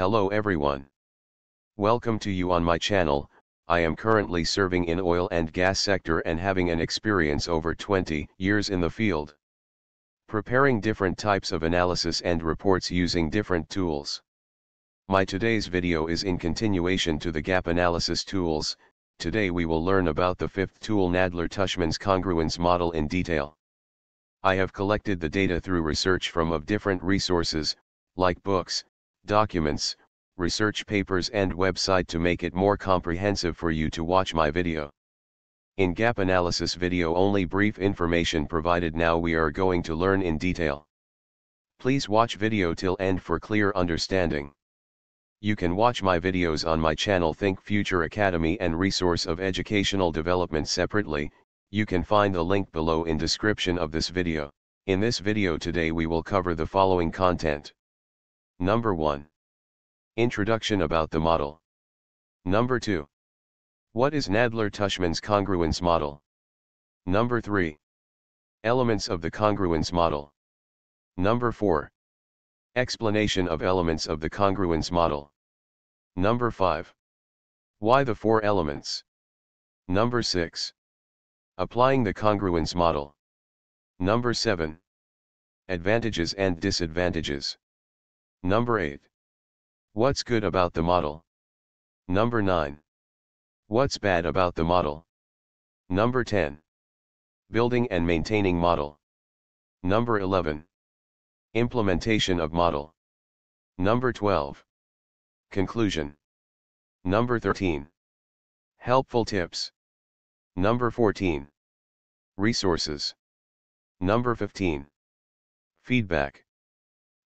Hello everyone. Welcome to you on my channel, I am currently serving in oil and gas sector and having an experience over 20 years in the field. Preparing different types of analysis and reports using different tools. My today's video is in continuation to the gap analysis tools, today we will learn about the fifth tool Nadler-Tushman's congruence model in detail. I have collected the data through research from of different resources, like books, documents, research papers and website to make it more comprehensive for you to watch my video. In gap analysis video only brief information provided now we are going to learn in detail. Please watch video till end for clear understanding. You can watch my videos on my channel Think Future Academy and Resource of Educational Development separately, you can find the link below in description of this video. In this video today we will cover the following content. Number 1. Introduction about the model. Number 2. What is Nadler-Tushman's congruence model? Number 3. Elements of the congruence model. Number 4. Explanation of elements of the congruence model. Number 5. Why the four elements? Number 6. Applying the congruence model. Number 7. Advantages and disadvantages. Number 8. What's good about the model? Number 9. What's bad about the model? Number 10. Building and maintaining model. Number 11. Implementation of model. Number 12. Conclusion. Number 13. Helpful tips. Number 14. Resources. Number 15. Feedback.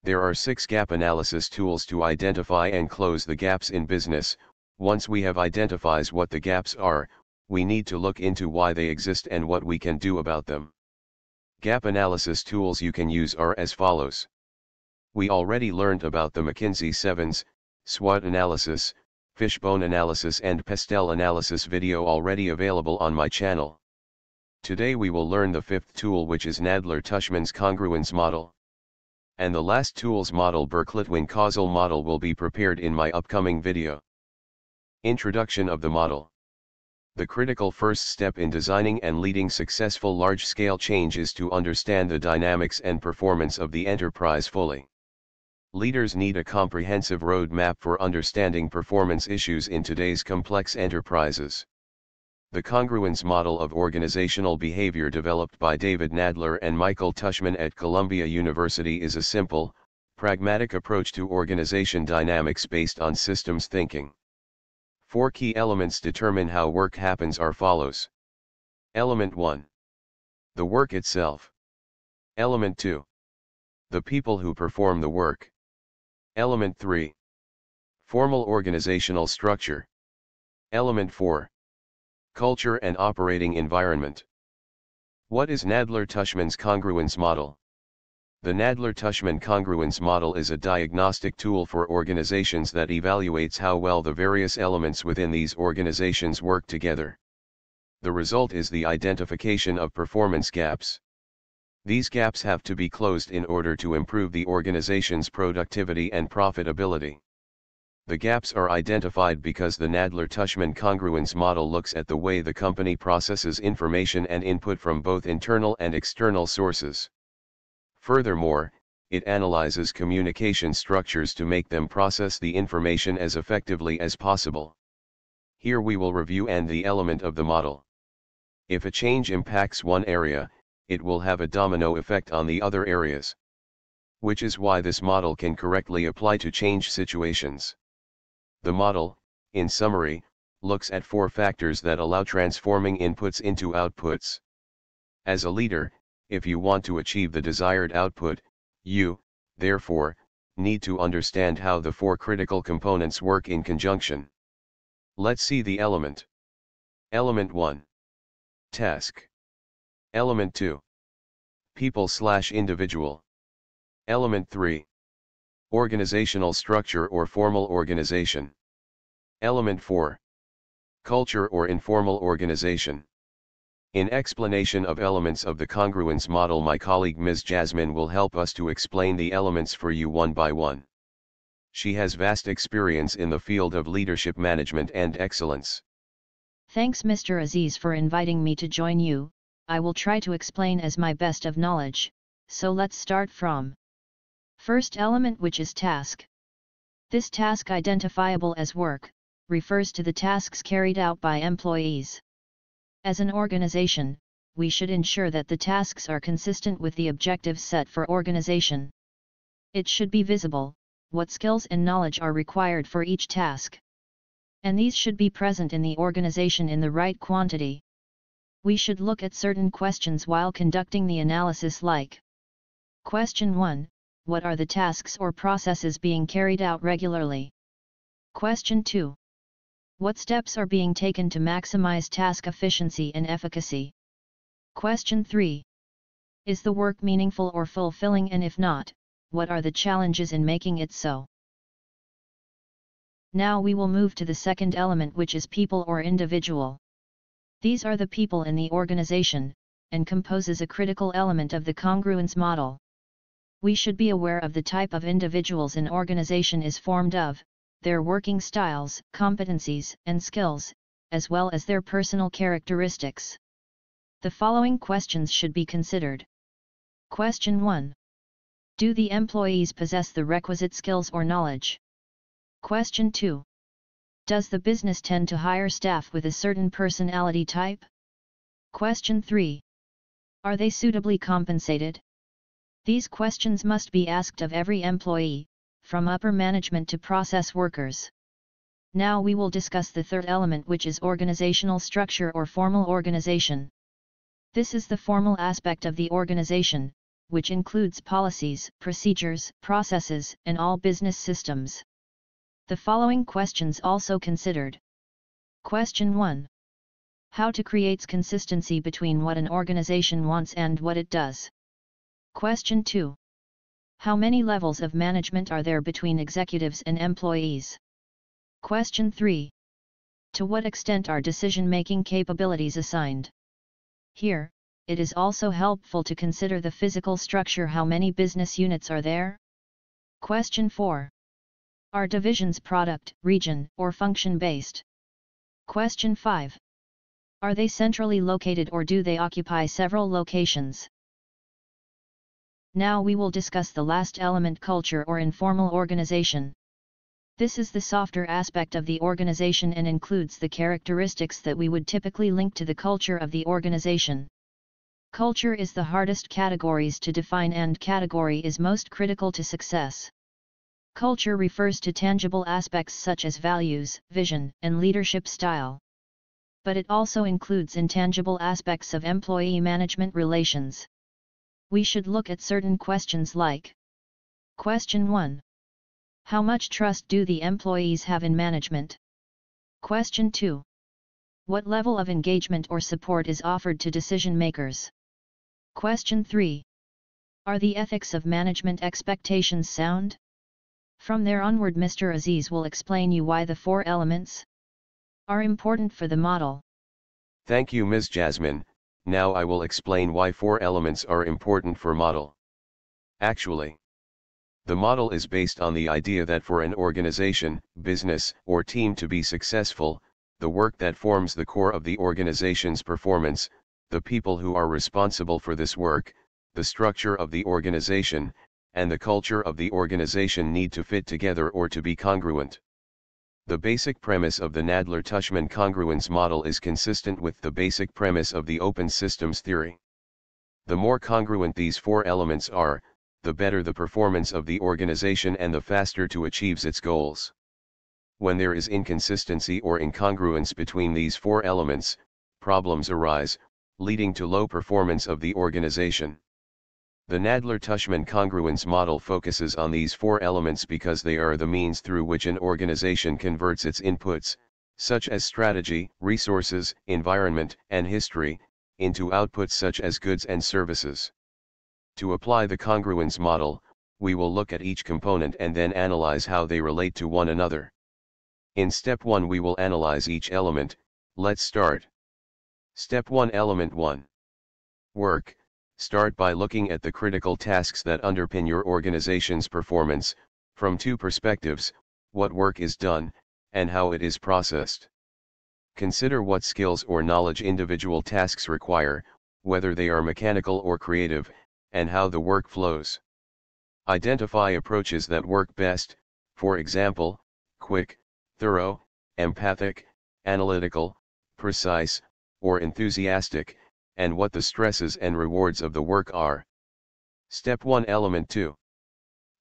There are six gap analysis tools to identify and close the gaps in business. Once we have identified what the gaps are, we need to look into why they exist and what we can do about them. Gap analysis tools you can use are as follows. We already learned about the McKinsey 7S, SWOT analysis, fishbone analysis and PESTEL analysis video already available on my channel. Today we will learn the fifth tool which is Nadler-Tushman's congruence model. And the last tools model Burke-Litwin causal model will be prepared in my upcoming video. Introduction of the model. The critical first step in designing and leading successful large-scale change is to understand the dynamics and performance of the enterprise fully. Leaders need a comprehensive roadmap for understanding performance issues in today's complex enterprises. The congruence model of organizational behavior developed by David Nadler and Michael Tushman at Columbia University is a simple, pragmatic approach to organization dynamics based on systems thinking. Four key elements determine how work happens are follows. Element 1. The work itself. Element 2. The people who perform the work. Element 3. Formal organizational structure. Element 4. Culture and operating environment. What is Nadler-Tushman's congruence model? The Nadler-Tushman congruence model is a diagnostic tool for organizations that evaluates how well the various elements within these organizations work together. The result is the identification of performance gaps. These gaps have to be closed in order to improve the organization's productivity and profitability. The gaps are identified because the Nadler-Tushman congruence model looks at the way the company processes information and input from both internal and external sources. Furthermore, it analyzes communication structures to make them process the information as effectively as possible. Here we will review and the element of the model. If a change impacts one area, it will have a domino effect on the other areas. Which is why this model can correctly apply to change situations. The model, in summary, looks at four factors that allow transforming inputs into outputs. As a leader, if you want to achieve the desired output, you, therefore, need to understand how the four critical components work in conjunction. Let's see the element. Element 1. Task. Element 2. People slash individual. Element 3. Organizational structure or formal organization. Element 4. Culture or informal organization. In explanation of elements of the congruence model my colleague Ms. Jasmine will help us to explain the elements for you one by one. She has vast experience in the field of leadership management and excellence. Thanks Mr. Aziz for inviting me to join you, I will try to explain as my best of knowledge, so let's start from First element which is task. This task identifiable as work, refers to the tasks carried out by employees. As an organization, we should ensure that the tasks are consistent with the objectives set for organization. It should be visible, what skills and knowledge are required for each task. And these should be present in the organization in the right quantity. We should look at certain questions while conducting the analysis like Question 1 What are the tasks or processes being carried out regularly? Question 2 what steps are being taken to maximize task efficiency and efficacy? Question 3. Is the work meaningful or fulfilling and if not, what are the challenges in making it so? Now we will move to the second element which is people or individual. These are the people in the organization, and composes a critical element of the congruence model. We should be aware of the type of individuals an organization is formed of, their working styles, competencies, and skills, as well as their personal characteristics. The following questions should be considered. Question 1. Do the employees possess the requisite skills or knowledge? Question 2. Does the business tend to hire staff with a certain personality type? Question 3. Are they suitably compensated? These questions must be asked of every employee, from upper management to process workers. Now we will discuss the third element which is organizational structure or formal organization. This is the formal aspect of the organization, which includes policies, procedures, processes, and all business systems. The following questions also considered. Question 1. How to creates consistency between what an organization wants and what it does. Question 2. How many levels of management are there between executives and employees? Question 3. To what extent are decision-making capabilities assigned? Here, it is also helpful to consider the physical structure how many business units are there? Question 4. Are divisions product, region, or function-based? Question 5. Are they centrally located or do they occupy several locations? Now we will discuss the last element culture or informal organization. This is the softer aspect of the organization and includes the characteristics that we would typically link to the culture of the organization. Culture is the hardest categories to define and category is most critical to success. Culture refers to tangible aspects such as values, vision, and leadership style. But it also includes intangible aspects of employee management relations we should look at certain questions like Question 1. How much trust do the employees have in management? Question 2. What level of engagement or support is offered to decision makers? Question 3. Are the ethics of management expectations sound? From there onward Mr. Aziz will explain you why the four elements are important for the model. Thank you Ms. Jasmine, now I will explain why four elements are important for model. Actually, the model is based on the idea that for an organization, business, or team to be successful, the work that forms the core of the organization's performance, the people who are responsible for this work, the structure of the organization, and the culture of the organization need to fit together or to be congruent. The basic premise of the Nadler-Tushman congruence model is consistent with the basic premise of the open systems theory. The more congruent these four elements are, the better the performance of the organization and the faster to achieves its goals. When there is inconsistency or incongruence between these four elements, problems arise, leading to low performance of the organization. The Nadler-Tushman congruence model focuses on these four elements because they are the means through which an organization converts its inputs, such as strategy, resources, environment, and history, into outputs such as goods and services. To apply the congruence model, we will look at each component and then analyze how they relate to one another. In step 1 we will analyze each element, let's start. Step 1 Element 1 Work, Start by looking at the critical tasks that underpin your organization's performance, From two perspectives, what work is done, and how it is processed. Consider what skills or knowledge individual tasks require, whether they are mechanical or creative, and how the work flows. Identify approaches that work best, for example, quick, thorough, empathic, analytical, precise, or enthusiastic, and what the stresses and rewards of the work are. Step 1 Element 2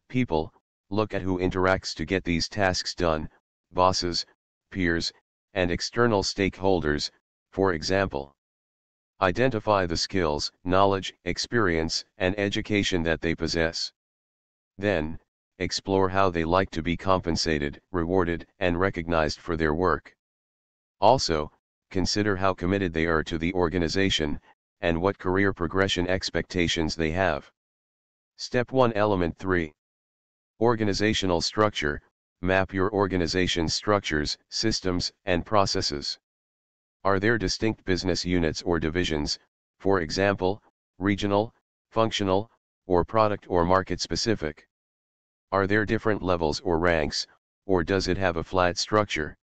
People, look at who interacts to get these tasks done, bosses, peers, and external stakeholders, for example. Identify the skills, knowledge, experience, and education that they possess. Then, explore how they like to be compensated, rewarded, and recognized for their work. Also, consider how committed they are to the organization, and what career progression expectations they have. Step 1 Element 3 Organizational Structure Map your organization's structures, systems, and processes. Are there distinct business units or divisions, for example, regional, functional, or product or market specific? Are there different levels or ranks, or does it have a flat structure?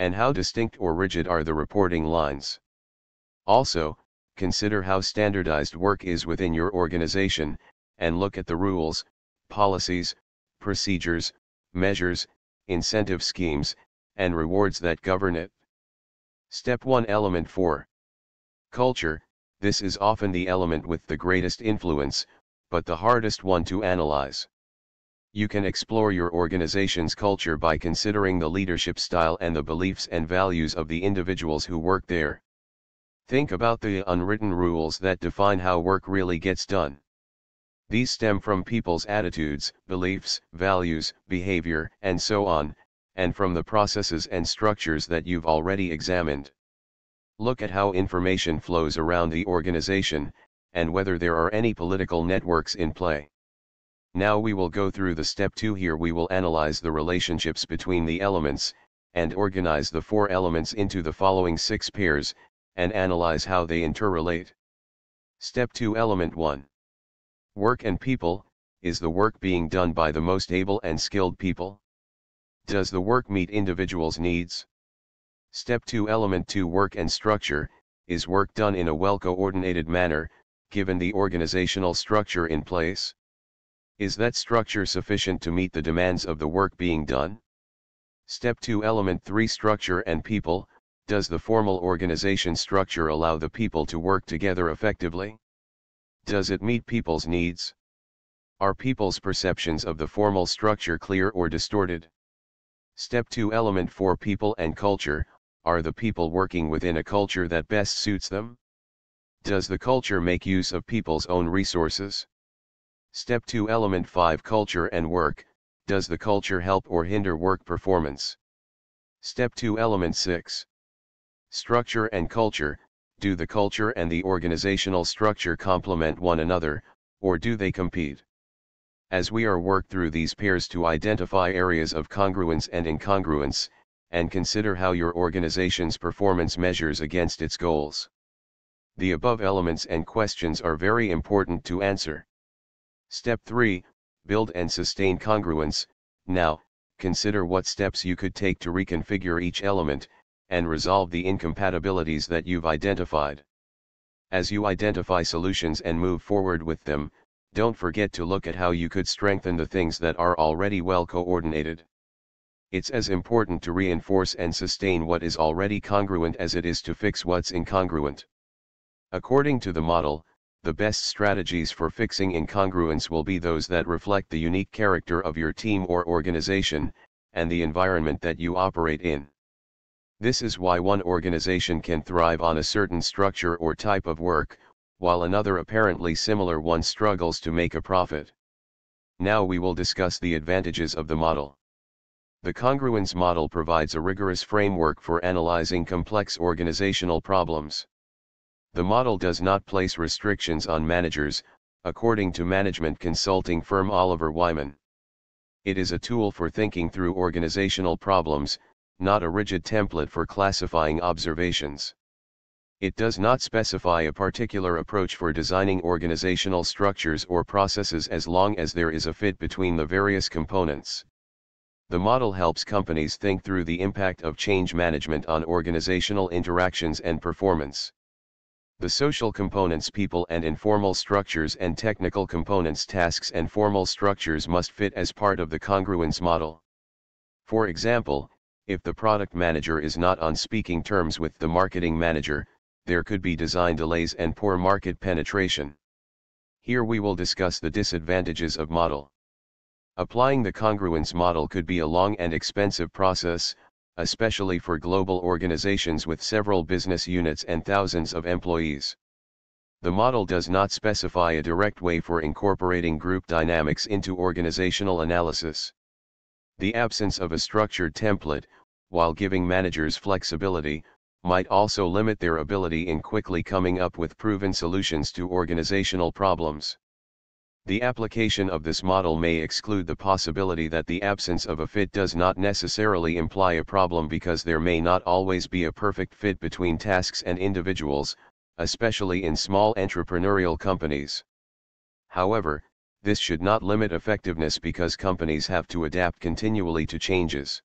And how distinct or rigid are the reporting lines? Also, consider how standardized work is within your organization, and look at the rules, policies, procedures, measures, incentive schemes, and rewards that govern it. Step 1 Element 4 Culture, this is often the element with the greatest influence, but the hardest one to analyze. You can explore your organization's culture by considering the leadership style and the beliefs and values of the individuals who work there. Think about the unwritten rules that define how work really gets done. These stem from people's attitudes, beliefs, values, behavior, and so on, and from the processes and structures that you've already examined. Look at how information flows around the organization, and whether there are any political networks in play. Now we will go through the step 2 here we will analyze the relationships between the elements, and organize the four elements into the following six pairs, and analyze how they interrelate. Step 2 Element 1 Work and people, is the work being done by the most able and skilled people? Does the work meet individuals' needs? Step 2 Element 2 Work and structure, is work done in a well-coordinated manner, given the organizational structure in place? Is that structure sufficient to meet the demands of the work being done? Step 2 Element 3 Structure and people, does the formal organization structure allow the people to work together effectively? Does it meet people's needs? Are people's perceptions of the formal structure clear or distorted? Step 2 Element 4 People and Culture Are the people working within a culture that best suits them? Does the culture make use of people's own resources? Step 2 Element 5 Culture and Work Does the culture help or hinder work performance? Step 2 Element 6 Structure and Culture do the culture and the organizational structure complement one another, or do they compete? As we are work through these pairs to identify areas of congruence and incongruence, and consider how your organization's performance measures against its goals. The above elements and questions are very important to answer. Step 3 Build and sustain congruence. Now, consider what steps you could take to reconfigure each element, and resolve the incompatibilities that you've identified. As you identify solutions and move forward with them, don't forget to look at how you could strengthen the things that are already well coordinated. It's as important to reinforce and sustain what is already congruent as it is to fix what's incongruent. According to the model, the best strategies for fixing incongruence will be those that reflect the unique character of your team or organization, and the environment that you operate in. This is why one organization can thrive on a certain structure or type of work, while another apparently similar one struggles to make a profit. Now we will discuss the advantages of the model. The congruence model provides a rigorous framework for analyzing complex organizational problems. The model does not place restrictions on managers, according to management consulting firm Oliver Wyman. It is a tool for thinking through organizational problems, not a rigid template for classifying observations. It does not specify a particular approach for designing organizational structures or processes as long as there is a fit between the various components. The model helps companies think through the impact of change management on organizational interactions and performance. The social components people and informal structures and technical components tasks and formal structures must fit as part of the congruence model. For example, if the product manager is not on speaking terms with the marketing manager, there could be design delays and poor market penetration. Here we will discuss the disadvantages of model. Applying the congruence model could be a long and expensive process, especially for global organizations with several business units and thousands of employees. The model does not specify a direct way for incorporating group dynamics into organizational analysis. The absence of a structured template, while giving managers flexibility, might also limit their ability in quickly coming up with proven solutions to organizational problems. The application of this model may exclude the possibility that the absence of a fit does not necessarily imply a problem because there may not always be a perfect fit between tasks and individuals, especially in small entrepreneurial companies. However, this should not limit effectiveness because companies have to adapt continually to changes.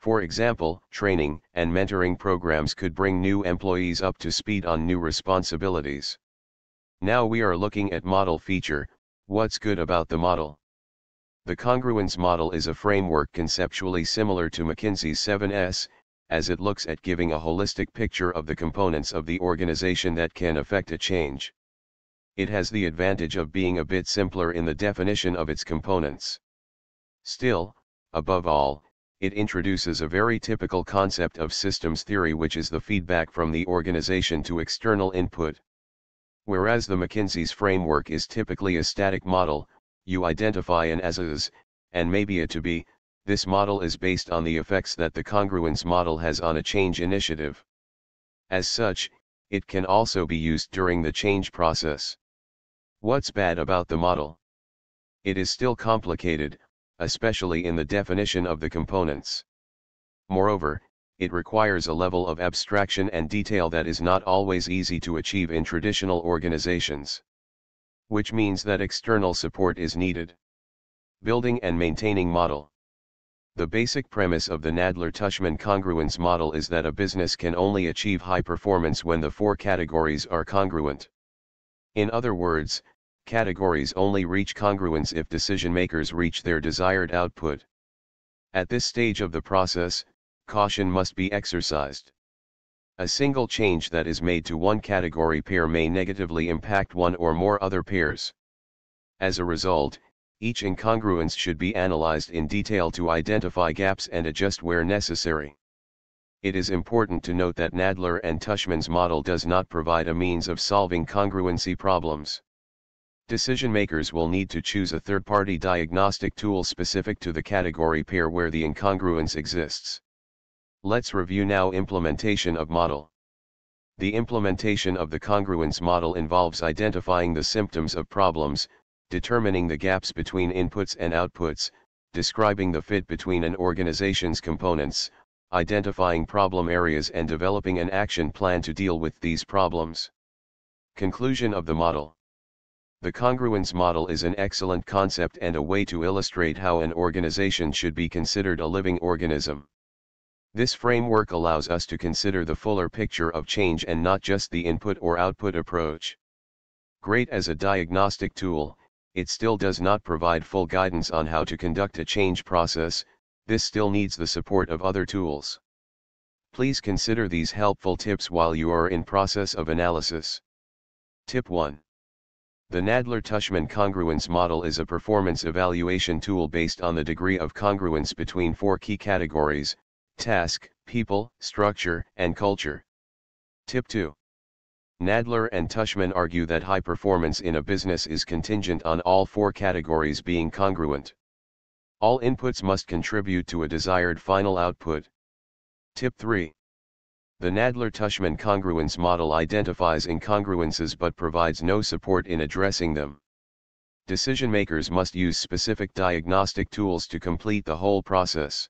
For example, training and mentoring programs could bring new employees up to speed on new responsibilities. Now we are looking at model feature, What's good about the model? The congruence model is a framework conceptually similar to McKinsey's 7S, as it looks at giving a holistic picture of the components of the organization that can affect a change. It has the advantage of being a bit simpler in the definition of its components. Still, above all, it introduces a very typical concept of systems theory which is the feedback from the organization to external input. Whereas the McKinsey's framework is typically a static model, you identify an as is, and maybe a to be, this model is based on the effects that the congruence model has on a change initiative. As such, it can also be used during the change process. What's bad about the model? It is still complicated, especially in the definition of the components. Moreover, it requires a level of abstraction and detail that is not always easy to achieve in traditional organizations. Which means that external support is needed. Building and maintaining model. The basic premise of the Nadler-Tushman congruence model is that a business can only achieve high performance when the four categories are congruent. In other words, categories only reach congruence if decision makers reach their desired output. At this stage of the process, caution must be exercised. A single change that is made to one category pair may negatively impact one or more other pairs. As a result, each incongruence should be analyzed in detail to identify gaps and adjust where necessary. It is important to note that Nadler and Tushman's model does not provide a means of solving congruency problems. Decision makers will need to choose a third-party diagnostic tool specific to the category pair where the incongruence exists. Let's review now implementation of model. The implementation of the congruence model involves identifying the symptoms of problems, determining the gaps between inputs and outputs, describing the fit between an organization's components, identifying problem areas and developing an action plan to deal with these problems. Conclusion of the model. The congruence model is an excellent concept and a way to illustrate how an organization should be considered a living organism. This framework allows us to consider the fuller picture of change and not just the input or output approach. Great as a diagnostic tool, it still does not provide full guidance on how to conduct a change process, this still needs the support of other tools. Please consider these helpful tips while you are in process of analysis. Tip 1. The Nadler-Tushman congruence model is a performance evaluation tool based on the degree of congruence between four key categories, task, people, structure, and culture. Tip 2. Nadler and Tushman argue that high performance in a business is contingent on all four categories being congruent. All inputs must contribute to a desired final output. Tip 3. The Nadler-Tushman congruence model identifies incongruences but provides no support in addressing them. Decision makers must use specific diagnostic tools to complete the whole process.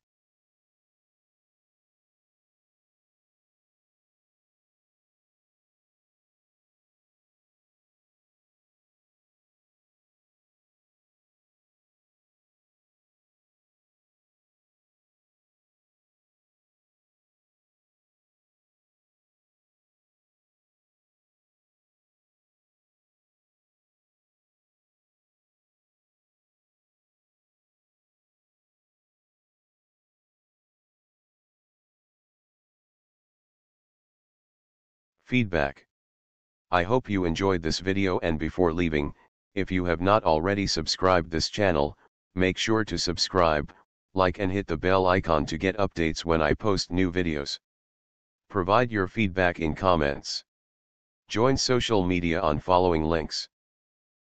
Feedback. I hope you enjoyed this video and before leaving, if you have not already subscribed this channel, make sure to subscribe, like and hit the bell icon to get updates when I post new videos. Provide your feedback in comments. Join social media on following links.